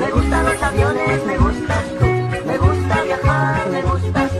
Me gustan los aviones, me gustas tú, me gusta viajar, me gustas